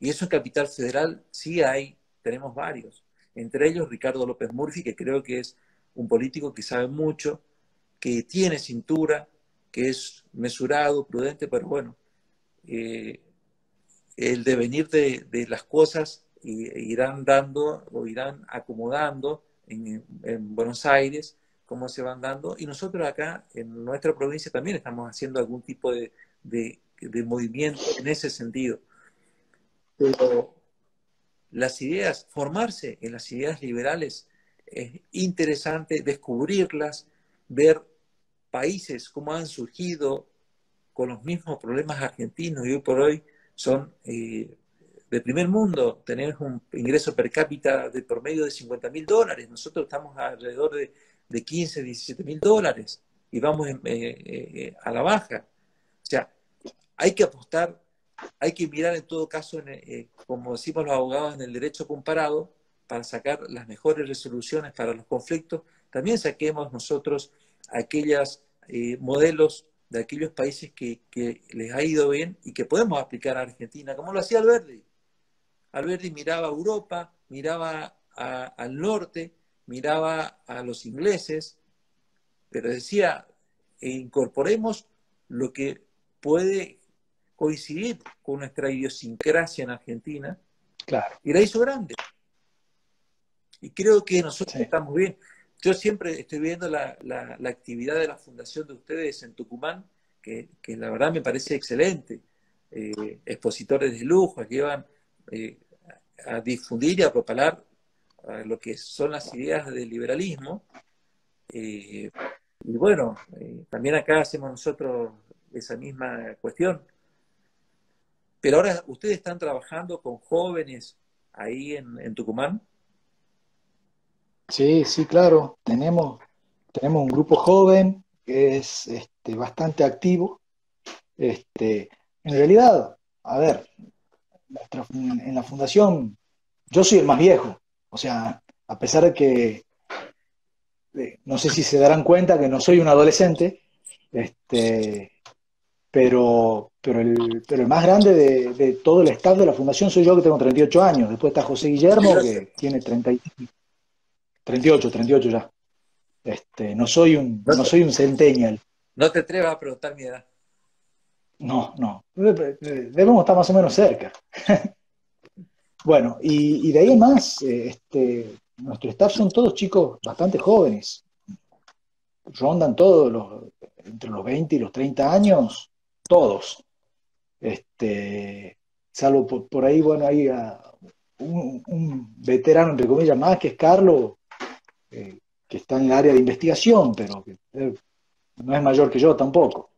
Speaker 2: Y eso en Capital Federal sí hay, tenemos varios. Entre ellos Ricardo López Murphy, que creo que es un político que sabe mucho, que tiene cintura, que es mesurado, prudente, pero bueno, eh, el devenir de, las cosas irán dando o irán acomodando en, en, Buenos Aires, cómo se van dando. Y nosotros acá en nuestra provincia también estamos haciendo algún tipo de, de, de movimiento en ese sentido. Pero las ideas, formarse en las ideas liberales es interesante, descubrirlas, ver países cómo han surgido con los mismos problemas argentinos y hoy por hoy son eh, de primer mundo, tenemos un ingreso per cápita de promedio de 50 mil dólares, nosotros estamos alrededor de, de 15, 17 mil dólares y vamos eh, eh, a la baja. O sea, hay que apostar, hay que mirar en todo caso, en, como decimos los abogados, en el derecho comparado para sacar las mejores resoluciones para los conflictos. También saquemos nosotros aquellos modelos de aquellos países que, que, les ha ido bien y que podemos aplicar a Argentina, como lo hacía Alberti. Alberti miraba a Europa, miraba al norte, miraba a los ingleses, pero decía, incorporemos lo que puede coincidir con nuestra idiosincrasia en Argentina,
Speaker 3: claro.
Speaker 2: y la hizo grande. Y creo que nosotros sí. estamos bien. Yo siempre estoy viendo la, la, la, actividad de la fundación de ustedes en Tucumán, que, que la verdad me parece excelente. Eh, expositores de lujo que van eh, a difundir y a propalar a lo que son las ideas del liberalismo. Eh, y bueno, eh, también acá hacemos nosotros esa misma cuestión. Pero ahora ustedes están trabajando con jóvenes ahí en, en Tucumán.
Speaker 3: Sí, sí, claro. Tenemos, tenemos un grupo joven que es este, bastante activo. Este, en realidad, a ver, nuestra, en la fundación yo soy el más viejo. O sea, a pesar de que no sé si se darán cuenta que no soy un adolescente, este, pero, pero, el, pero el más grande de, de, todo el staff de la fundación soy yo que tengo 38 años. Después está José Guillermo que tiene 30, 38, 38 ya. Este, no soy un, no, no soy un centennial.
Speaker 2: No te atrevas a preguntar mi edad.
Speaker 3: No, no. Debemos estar más o menos cerca. [LAUGHS] bueno, y, y, de ahí en más, este, nuestro staff son todos chicos bastante jóvenes. Rondan todos los, entre los 20 y los 30 años, todos. Este, salvo por, por ahí, bueno, hay un, un, veterano, entre comillas, más, que es Carlos, eh, que está en el área de investigación, pero que eh, no es mayor que yo tampoco.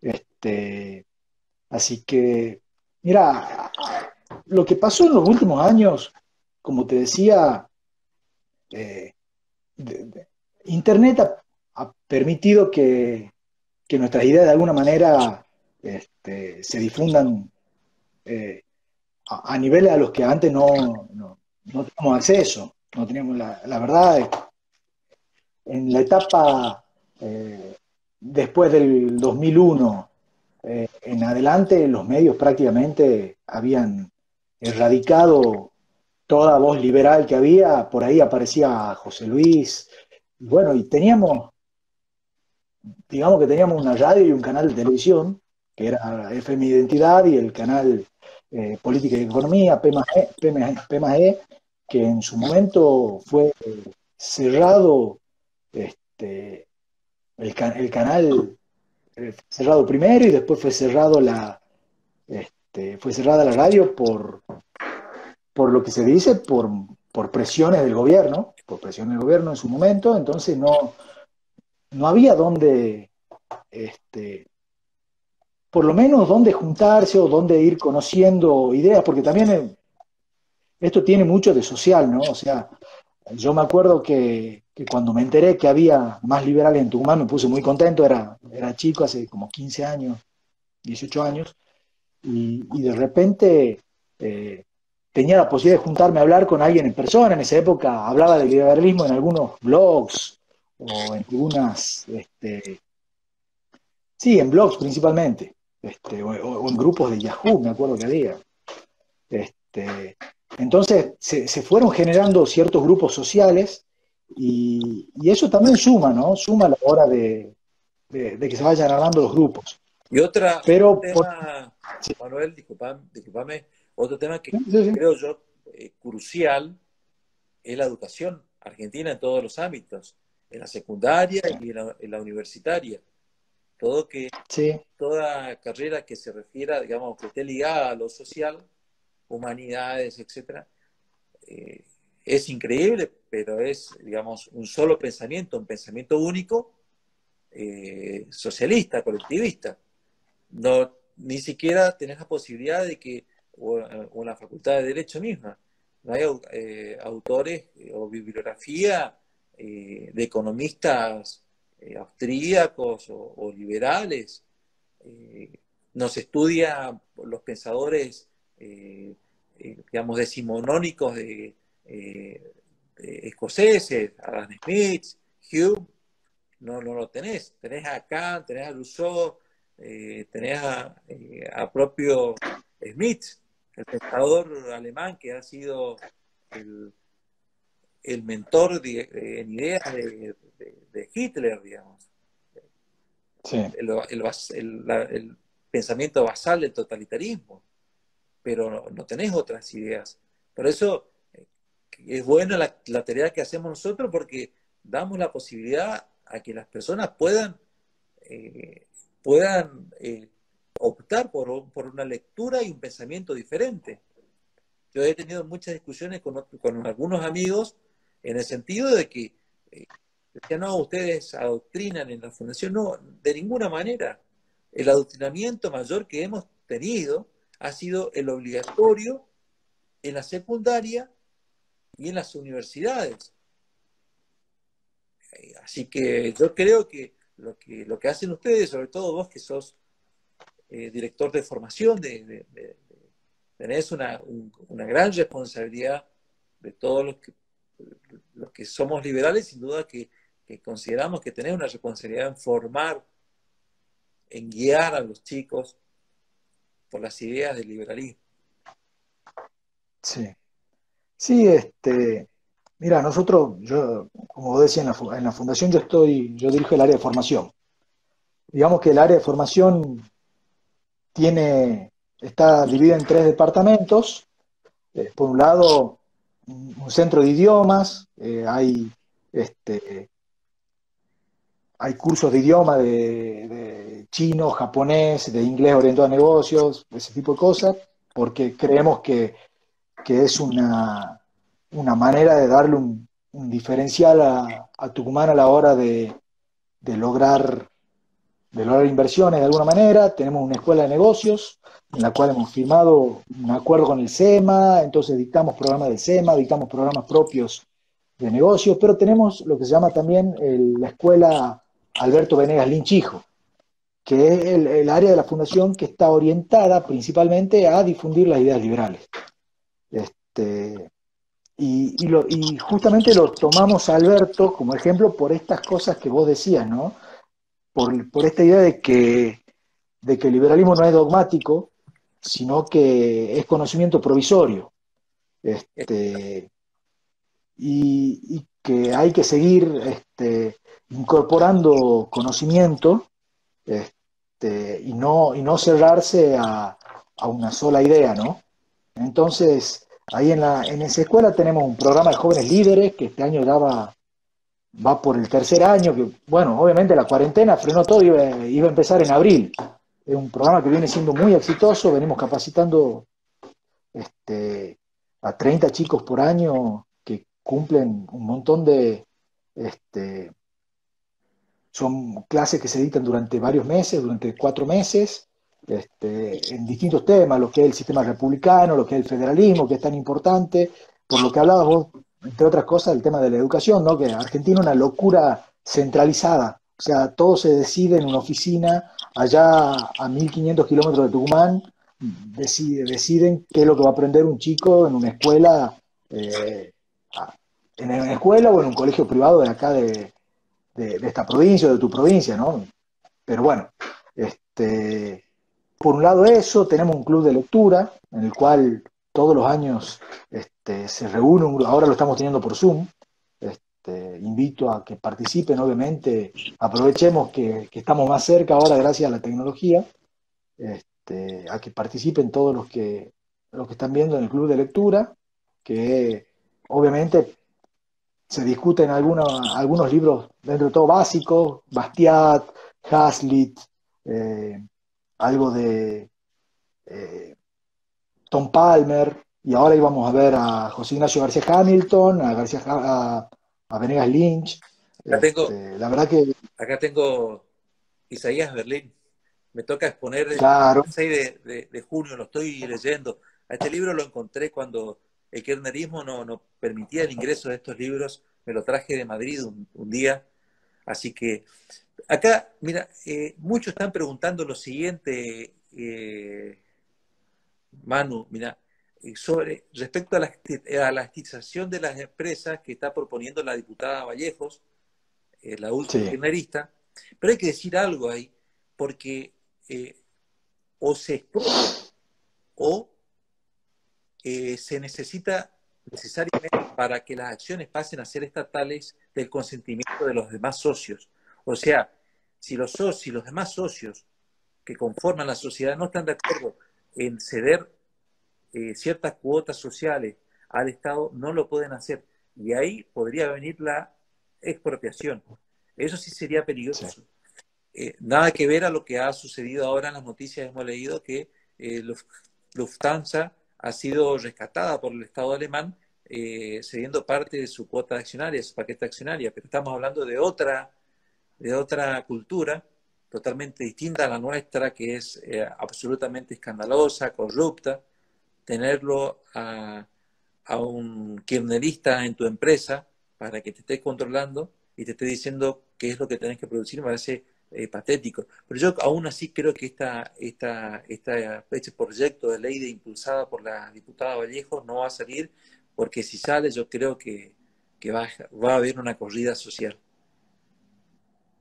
Speaker 3: Este, así que, mira, lo que pasó en los últimos años, como te decía, eh, Internet ha, permitido que, nuestras ideas de alguna manera este, se difundan a, niveles a los que antes no, no teníamos acceso, no teníamos la, la verdad. En la etapa eh, después del 2001 eh, en adelante, los medios prácticamente habían erradicado toda voz liberal que había, por ahí aparecía José Luis, bueno, y teníamos, digamos que teníamos una radio y un canal de televisión, que era FM Identidad y el canal eh, Política y Economía, P que en su momento fue cerrado este, el, el canal eh, cerrado primero y después fue cerrado la este, fue cerrada la radio por por lo que se dice por, por presiones del gobierno por presiones del gobierno en su momento entonces no no había donde este por lo menos dónde juntarse o dónde ir conociendo ideas porque también esto tiene mucho de social no o sea yo me acuerdo que, que, cuando me enteré que había más liberales en Tucumán me puse muy contento, era, era chico, hace como 15 años, 18 años, y, de repente eh, tenía la posibilidad de juntarme a hablar con alguien en persona, en esa época hablaba del liberalismo en algunos blogs o en algunas, este, sí, en blogs principalmente, este, o, o, en grupos de Yahoo, me acuerdo que había. Este, entonces se, se, fueron generando ciertos grupos sociales y, y, eso también suma, ¿no? Suma a la hora de, de, de, que se vayan armando los grupos.
Speaker 2: Y otra,
Speaker 3: Pero,
Speaker 2: un, tema, Manuel, disculpame, otro tema que creo yo eh, crucial es la educación argentina en todos los ámbitos, en la secundaria y en la, universitaria. Todo que, toda carrera que se refiera, digamos, que esté ligada a lo social, humanidades, etcétera, eh, es increíble, pero es, digamos, un solo pensamiento, un pensamiento único, eh, socialista, colectivista. No, ni siquiera tenés la posibilidad de que, o, la facultad de Derecho misma, no hay eh, autores o bibliografía de economistas austríacos o, liberales. no se estudia los pensadores eh, digamos, decimonónicos de, eh, escoceses, Adam Smith, Hume, no, no lo tenés. Tenés a Kant, tenés a Rousseau, eh, tenés a, a, propio Smith, el pensador alemán que ha sido el, el mentor en ideas de, Hitler, digamos. El, el, el, pensamiento basal del totalitarismo pero no, tenés otras ideas. Por eso eh, es buena la, tarea que hacemos nosotros porque damos la posibilidad a que las personas puedan, eh, puedan eh, optar por, por, una lectura y un pensamiento diferente. Yo he tenido muchas discusiones con, con algunos amigos en el sentido de que, que no, ustedes adoctrinan en la fundación. No, de ninguna manera. El adoctrinamiento mayor que hemos tenido ha sido el obligatorio en la secundaria y en las universidades. Eh, así que yo creo que lo que, lo que hacen ustedes, sobre todo vos que sos eh, director de formación, de, tenés una, gran responsabilidad de todos los que, los que somos liberales, sin duda que, que consideramos que tenés una responsabilidad en formar, en guiar a los chicos por las ideas del liberalismo.
Speaker 3: Sí. Sí, este, mira, nosotros, yo, como decía en la, en la fundación, yo estoy, yo dirijo el área de formación. Digamos que el área de formación tiene, está dividida en tres departamentos. Eh, por un lado, un centro de idiomas, eh, hay este, hay cursos de idioma de, chino, japonés, de inglés orientado a negocios, ese tipo de cosas, porque creemos que, es una, manera de darle un, diferencial a, Tucumán a la hora de, lograr, de lograr inversiones de alguna manera. Tenemos una escuela de negocios en la cual hemos firmado un acuerdo con el SEMA, entonces dictamos programas del SEMA, dictamos programas propios de negocios, pero tenemos lo que se llama también la escuela Alberto Venegas Linchijo, que es el, área de la fundación que está orientada principalmente a difundir las ideas liberales. Este, y, justamente lo tomamos a Alberto como ejemplo por estas cosas que vos decías, ¿no? Por, esta idea de que, el liberalismo no es dogmático, sino que es conocimiento provisorio. Este, y, que hay que seguir este, incorporando conocimiento este, y, no, y no cerrarse a, una sola idea, ¿no? Entonces, ahí en, la, en esa escuela tenemos un programa de jóvenes líderes que este año ya va, por el tercer año, que bueno, obviamente la cuarentena frenó todo, iba, iba a empezar en abril. Es un programa que viene siendo muy exitoso, venimos capacitando este, a 30 chicos por año cumplen un montón de, este, son clases que se editan durante varios meses, durante cuatro meses, este, en distintos temas, lo que es el sistema republicano, lo que es el federalismo, que es tan importante, por lo que hablabas vos, entre otras cosas, el tema de la educación, ¿no? que Argentina es una locura centralizada, o sea, todo se decide en una oficina allá a 1500 kilómetros de Tucumán, deciden qué es lo que va a aprender un chico en una escuela, eh, en una escuela o en un colegio privado de acá de, de, esta provincia o de tu provincia, ¿no? Pero bueno, este, por un lado eso, tenemos un club de lectura en el cual todos los años este, se reúne, ahora lo estamos teniendo por Zoom, este, invito a que participen, obviamente, aprovechemos que, estamos más cerca ahora gracias a la tecnología. Este, a que participen todos los que, los que están viendo en el club de lectura, que obviamente se discuten algunos, algunos libros dentro de todo básicos, Bastiat, Hazlitt, eh, algo de eh, Tom Palmer, y ahora íbamos a ver a José Ignacio García Hamilton, a García a, Venegas Lynch.
Speaker 2: Acá tengo, este, la verdad que acá tengo Isaías Berlín. Me toca exponer el 6 de, junio, lo estoy leyendo. A este libro lo encontré cuando el kirchnerismo no, no permitía el ingreso de estos libros. Me lo traje de Madrid un, día. Así que acá, mira, eh, muchos están preguntando lo siguiente, eh, Manu, mira, eh, sobre respecto a la, a la de las empresas que está proponiendo la diputada Vallejos, la última kirchnerista, pero hay que decir algo ahí, porque o se explota o se necesita necesariamente para que las acciones pasen a ser estatales del consentimiento de los demás socios. O sea, si los socios, los demás socios que conforman la sociedad no están de acuerdo en ceder eh, ciertas cuotas sociales al Estado, no lo pueden hacer. Y ahí podría venir la expropiación. Eso sí sería peligroso. Eh, nada que ver a lo que ha sucedido ahora en las noticias, hemos leído que eh, Lufthansa ha sido rescatada por el Estado alemán eh, cediendo parte de su cuota accionaria, su paquete accionaria, pero estamos hablando de otra, de otra cultura totalmente distinta a la nuestra, que es eh, absolutamente escandalosa, corrupta, tenerlo a, un kirchnerista en tu empresa para que te esté controlando y te esté diciendo qué es lo que tenés que producir, me parece eh, patético. Pero yo aún así creo que esta, esta, esta, este proyecto de ley de, impulsada por la diputada Vallejo no va a salir, porque si sale yo creo que, va, va, a haber una corrida social.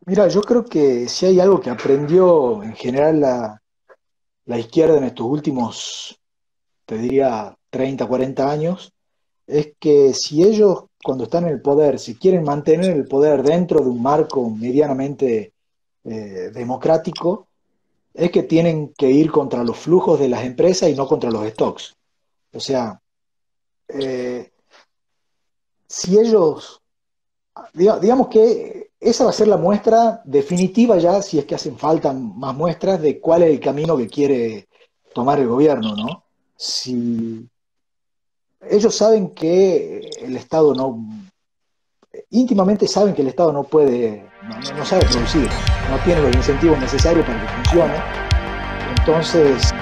Speaker 3: Mira, yo creo que si hay algo que aprendió en general la, la izquierda en estos últimos, te diría, 30, 40 años, es que si ellos cuando están en el poder, si quieren mantener el poder dentro de un marco medianamente eh, democrático es que tienen que ir contra los flujos de las empresas y no contra los stocks. O sea, eh, si ellos, digamos que esa va a ser la muestra definitiva ya, si es que hacen falta más muestras de cuál es el camino que quiere tomar el gobierno, ¿no? Si ellos saben que el Estado no, íntimamente saben que el Estado no puede, no, sabe producir, no tiene los incentivos necesarios para que funcione. Entonces,